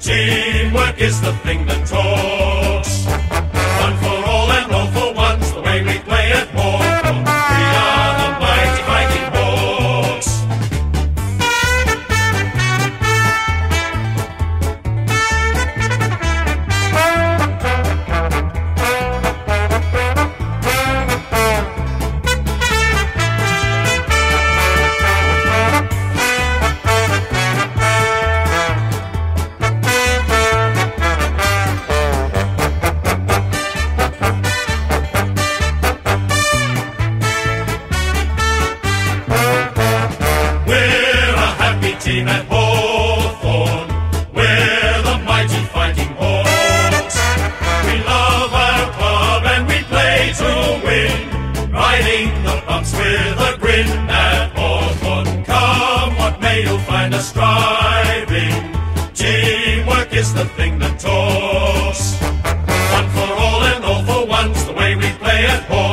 Teamwork is the thing team at Hawthorn. We're the mighty fighting Hawks. We love our club and we play to win. Riding the bumps with a grin at Hawthorn. Come what may, you'll find us striving. Teamwork is the thing that talks. One for all and all for one's the way we play at Hawthorn.